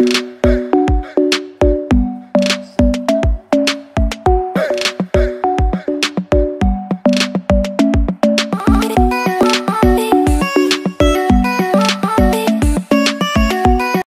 Hey.